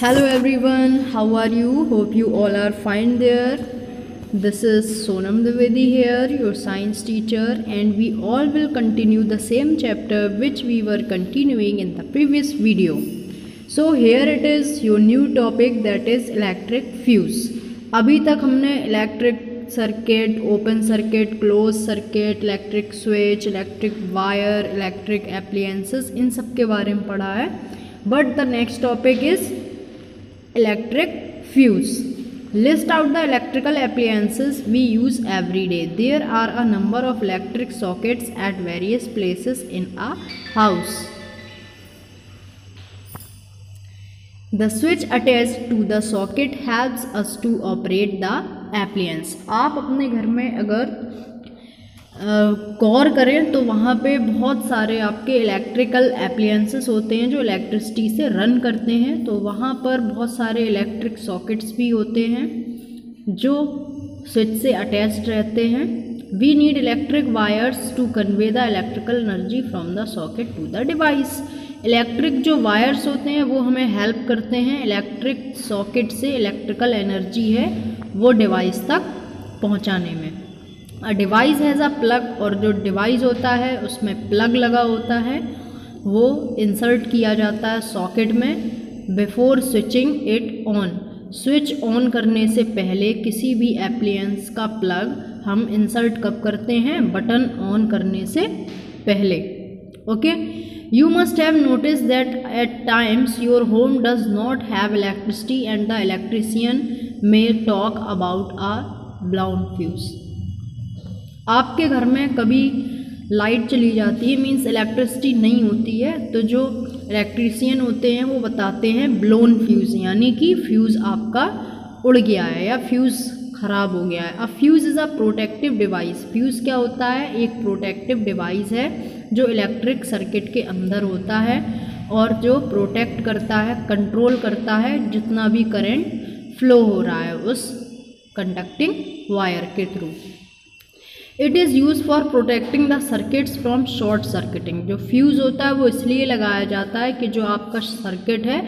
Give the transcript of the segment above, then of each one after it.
Hello everyone how are you hope you all are fine there this is Sonam Dwivedi here your science teacher and we all will continue the same chapter which we were continuing in the previous video so here it is your new topic that is electric fuse अभी तक हमने electric circuit open circuit close circuit electric switch electric wire electric appliances इन सब के बारे में पढ़ा है. But the next topic is electric fuse list out the electrical appliances we use every day there are a number of electric sockets at various places in a house the switch attach to the socket helps us to operate the appliance आप अपने घर में अगर गौर करें तो वहाँ पे बहुत सारे आपके इलेक्ट्रिकल एप्लियंसेस होते हैं जो इलेक्ट्रिसिटी से रन करते हैं। तो वहाँ पर बहुत सारे इलेक्ट्रिक सॉकेट्स भी होते हैं जो स्विच से अटैच्ड रहते हैं। We need electric wires to convey the electrical energy from the socket to the device electric जो वायर्स होते हैं वो हमें हेल्प करते हैं। इलेक्ट्रिक सॉकेट से इलेक्ट्रिकल एनर्जी है वो डिवाइस तक पहुँचाने में। डिवाइस हैज़ अ प्लग और जो डिवाइस होता है, उसमें प्लग लगा होता है, वो इंसर्ट किया जाता है सॉकेट में before switching it on switch on करने से पहले किसी भी एप्लियंस का प्लग हम इंसर्ट कब करते हैं? बटन ऑन करने से पहले. Okay you must have notice that at times your home does not have electricity and the electrician may talk about a blown fuse आपके घर में कभी लाइट चली जाती है मीन्स इलेक्ट्रिसिटी नहीं होती है तो जो इलेक्ट्रीसियन होते हैं, वो बताते हैं ब्लोन फ्यूज़ यानी कि फ्यूज़ आपका उड़ गया है या फ्यूज़ ख़राब हो गया है। अब fuse is a protective device fuse क्या होता है? एक प्रोटेक्टिव डिवाइस है, जो इलेक्ट्रिक सर्किट के अंदर होता है और जो प्रोटेक्ट करता है कंट्रोल करता है, जितना भी करंट फ्लो हो रहा है उस कंडक्टिंग वायर के through it is use for protecting the circuits from short circuiting जो फ्यूज़ होता है, वो इसलिए लगाया जाता है कि जो आपका सर्किट है,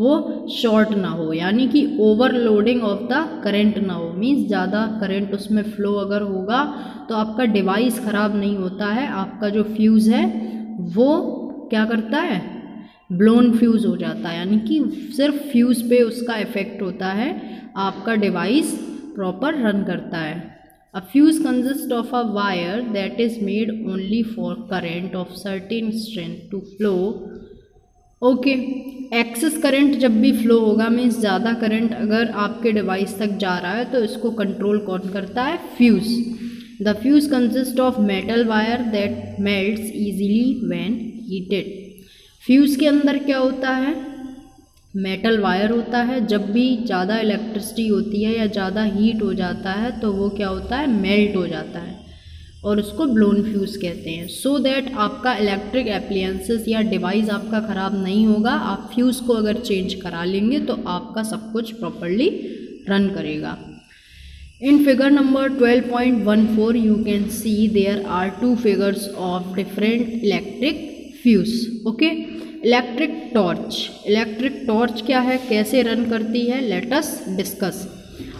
वो शॉर्ट ना हो। यानी कि ओवरलोडिंग ऑफ़ द करंट ना हो। मीन्स ज़्यादा करंट उसमें फ़्लो अगर होगा तो आपका डिवाइस ख़राब नहीं होता है। आपका जो फ्यूज़ है, वो क्या करता है? ब्लोन फ्यूज़ हो जाता है। यानी कि सिर्फ़ फ्यूज़ पे उसका इफ़ेक्ट होता है। आपका डिवाइस प्रॉपर रन करता है। A fuse consists of a wire that is made only for current of certain strength to flow. Okay excess current जब भी फ्लो होगा मीन्स ज़्यादा करंट अगर आपके डिवाइस तक जा रहा है तो इसको कंट्रोल कौन करता है? Fuse the fuse consist of metal wire that melts easily when heated fuse के अंदर क्या होता है? मेटल वायर होता है, जब भी ज़्यादा इलेक्ट्रिसिटी होती है या ज़्यादा हीट हो जाता है तो वो क्या होता है? मेल्ट हो जाता है और उसको ब्लोन फ्यूज़ कहते हैं। सो so दैट आपका इलेक्ट्रिक एप्लियंसेस या डिवाइस आपका ख़राब नहीं होगा, आप फ्यूज़ को अगर चेंज करा लेंगे तो आपका सब कुछ प्रॉपरली रन करेगा। In figure number 12.14 you can see there are two figures of different electric fuse okay electric torch. Electric torch क्या है? कैसे रन करती है? Let's discuss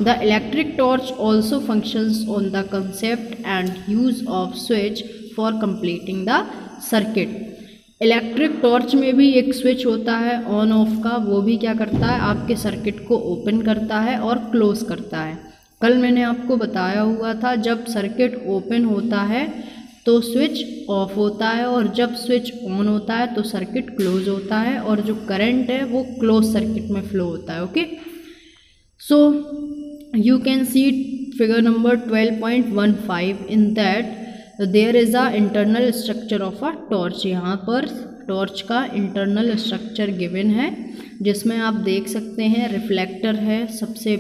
the electric torch also functions on the concept and use of switch for completing the circuit electric torch में भी एक switch होता है ऑन ऑफ़ का, वो भी क्या करता है? आपके सर्किट को ओपन करता है और क्लोज करता है। कल मैंने आपको बताया हुआ था, जब सर्किट ओपन होता है तो स्विच ऑफ़ होता है और जब स्विच ऑन होता है तो सर्किट क्लोज होता है और जो करंट है वो क्लोज सर्किट में फ्लो होता है okay so you can see figure number 12.15 in that there is a internal structure of a torch यहाँ पर टॉर्च का इंटरनल स्ट्रक्चर गिवन है, जिसमें आप देख सकते हैं रिफ्लेक्टर है, सबसे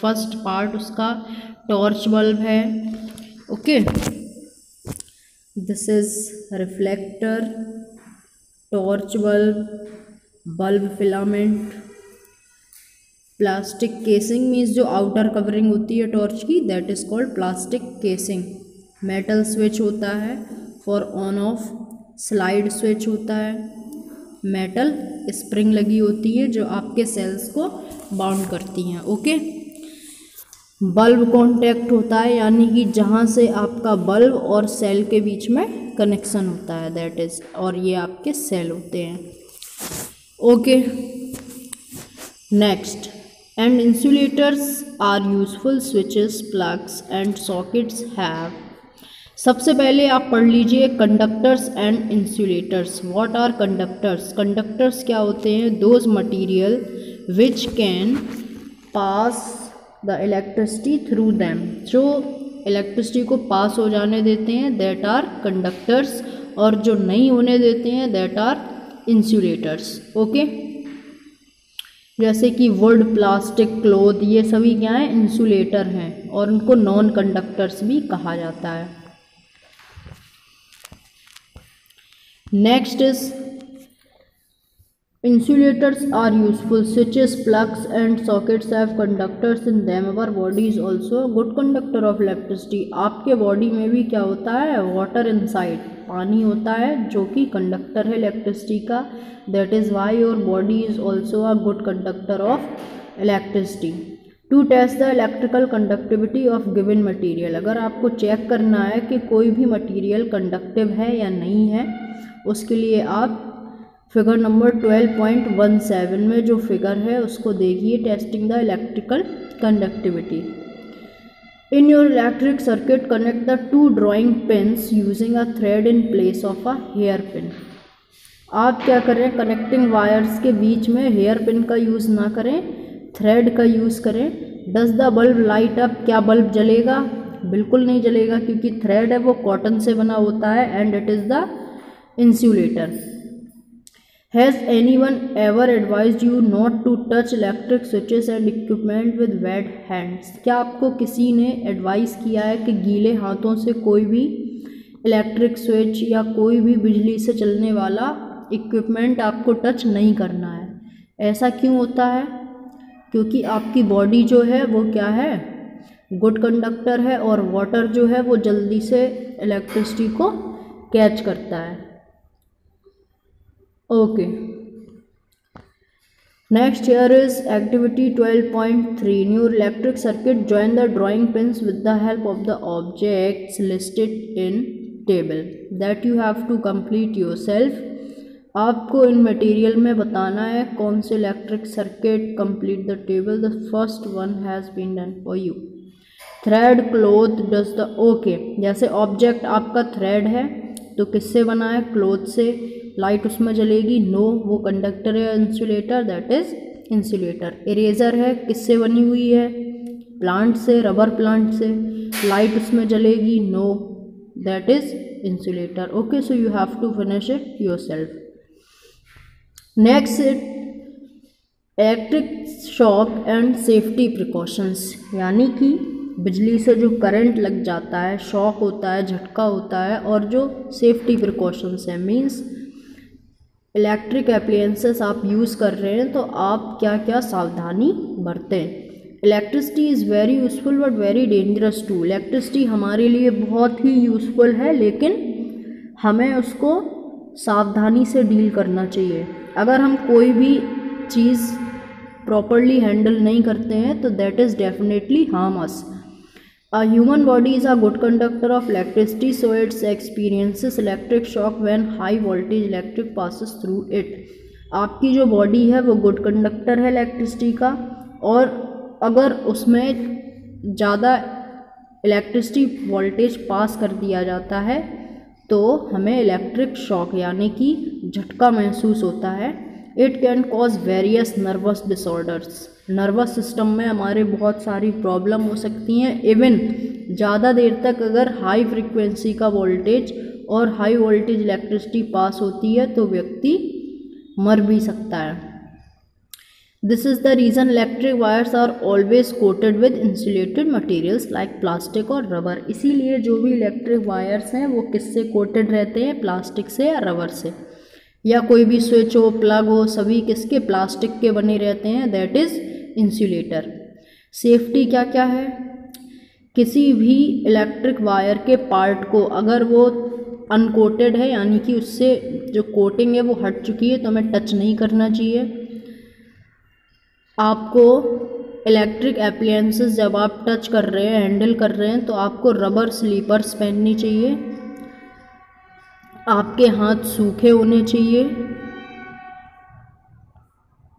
फ़र्स्ट पार्ट उसका टॉर्च बल्ब है okay okay? This is reflector, torch bulb bulb filament plastic casing means जो आउटर कवरिंग होती है टॉर्च की that is called plastic casing metal switch होता है for on off slide switch होता है. मेटल स्प्रिंग लगी होती है जो आपके सेल्स को बाउंड करती हैं ओके बल्ब कांटेक्ट होता है, यानी कि जहाँ से आपका बल्ब और सेल के बीच में कनेक्शन होता है दैट इज़ और ये आपके सेल होते हैं। Okay next and insulators are useful switches plugs and sockets have सबसे पहले आप पढ़ लीजिए conductors and insulators what are conductors conductors क्या होते हैं? Those material which can pass the electricity through them जो इलेक्ट्रिसिटी को पास हो जाने देते हैं दैट आर कंडक्टर्स और जो नहीं होने देते हैं दैट आर इंसुलेटर्स ओके जैसे कि वुड प्लास्टिक क्लोथ ये सभी क्या हैं? इंसुलेटर हैं, और उनको नॉन कंडक्टर्स भी कहा जाता है। Next is Insulators are useful. Switches, plugs and sockets have conductors in them. Our body is also a good conductor of electricity. आपके बॉडी में भी क्या होता है वाटर इनसाइड पानी होता है जो कि कंडक्टर है इलेक्ट्रिसिटी का that is why your body is also a good conductor of electricity to test the electrical conductivity of given material अगर आपको चेक करना है कि कोई भी मटीरियल कंडक्टिव है या नहीं है उसके लिए आप figure number twelve point one seven में जो फिगर है, उसको देखिए testing the electrical conductivity in your electric circuit connect the two drawing pins using a thread in place of a hair pin आप क्या करें कनेक्टिंग वायर्स के बीच में हेयर पिन का यूज़ ना करें थ्रेड का यूज़ करें. Does the bulb light up क्या बल्ब जलेगा? बिल्कुल नहीं जलेगा, क्योंकि थ्रेड है, वो कॉटन से बना होता है and it is the insulator has anyone ever advise you not to touch electric switches and equipment with wet hands क्या आपको किसी ने एडवाइस किया है कि गीले हाथों से कोई भी इलेक्ट्रिक स्विच या कोई भी बिजली से चलने वाला इक्विपमेंट आपको टच नहीं करना है? ऐसा क्यों होता है? क्योंकि आपकी बॉडी जो है, वो क्या है? गुड कंडक्टर है और वाटर जो है, वो जल्दी से इलेक्ट्रिसिटी को कैच करता है। Okay next year is activity twelve point three new electric circuit join the drawing pins with the help of the objects listed in table that you have to complete yourself आपको इन material में बताना है कौन से electric circuit complete the table the first one has been done for you thread cloth does the okay जैसे object आपका thread है तो किससे बना है? क्लोथ से. लाइट उसमें जलेगी, नो, वो कंडक्टर है insulator that is insulator eraser है, किससे बनी हुई है? प्लांट से रबर प्लांट से. लाइट उसमें जलेगी, no that is insulator okay so you have to finish it yourself next electric shock and safety precautions यानी कि बिजली से जो करंट लग जाता है शॉक होता है, झटका होता है, और जो सेफ्टी प्रिकॉशंस है मींस इलेक्ट्रिक अप्लायंसेस आप यूज़ कर रहे हैं तो आप क्या क्या सावधानी बरतें। Electricity is very useful but very dangerous too. Electricity हमारे लिए बहुत ही यूज़फुल है, लेकिन हमें उसको सावधानी से डील करना चाहिए। अगर हम कोई भी चीज़ प्रॉपरली हैंडल नहीं करते हैं तो that is definitely harm us A human body is a good conductor of electricity so it experiences electric shock when high voltage electric passes through it. आपकी जो बॉडी है वो गुड कंडक्टर है electricity का और अगर उसमें ज़्यादा इलेक्ट्रिसिटी वोल्टेज पास कर दिया जाता है तो हमें इलेक्ट्रिक शॉक यानी कि झटका महसूस होता है it can cause various nervous disorders nervous system में हमारे बहुत सारी प्रॉब्लम हो सकती हैं. इवन ज़्यादा देर तक अगर हाई फ्रिक्वेंसी का वोल्टेज और हाई वोल्टेज इलेक्ट्रिसिटी पास होती है तो व्यक्ति मर भी सकता है. This is the reason electric wires are always coated with insulated materials like plastic और रबर इसीलिए जो भी इलेक्ट्रिक वायर्स हैं, वो किससे कोटेड रहते हैं? प्लास्टिक से या रबर से? या कोई भी स्विच हो, प्लग हो, सभी किसके? प्लास्टिक के बने रहते हैं। दैट इज़ इंसुलेटर सेफ्टी क्या क्या है? किसी भी इलेक्ट्रिक वायर के पार्ट को अगर वो अनकोटेड है, यानी कि उससे जो कोटिंग है वो हट चुकी है तो हमें टच नहीं करना चाहिए। आपको इलेक्ट्रिक अप्लायंसेस जब आप टच कर रहे हैं हैंडल कर रहे हैं तो आपको रबर स्लीपर्स पहननी चाहिए। आपके हाथ सूखे होने चाहिए।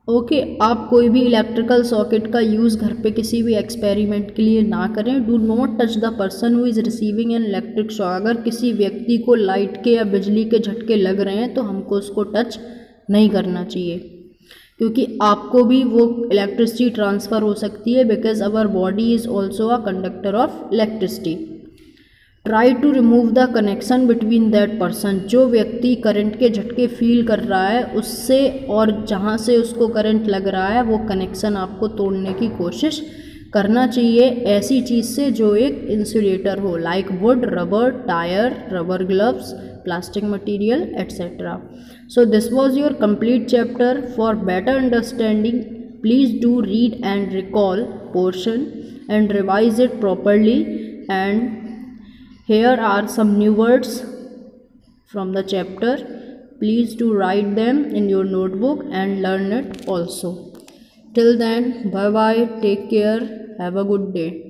ओके okay, आप कोई भी इलेक्ट्रिकल सॉकेट का यूज़ घर पे किसी भी एक्सपेरिमेंट के लिए ना करें। Do not touch the person who is receiving an electric shock. अगर किसी व्यक्ति को लाइट के या बिजली के झटके लग रहे हैं तो हमको उसको टच नहीं करना चाहिए। क्योंकि आपको भी वो इलेक्ट्रिसिटी ट्रांसफ़र हो सकती है because our body is also a conductor of electricity. Try to remove the connection between that person जो व्यक्ति करंट के झटके फील कर रहा है, उससे और जहाँ से उसको करंट लग रहा है, वो कनेक्शन आपको तोड़ने की कोशिश करना चाहिए। ऐसी चीज़ से जो एक इंसुलेटर हो like wood rubber tyre rubber gloves plastic material etcetera so this was your complete chapter for better understanding please do read and recall portion and revise it properly and Here are some new words from the chapter. Please do write them in your notebook and learn it also. Till then, bye bye, take care, have a good day.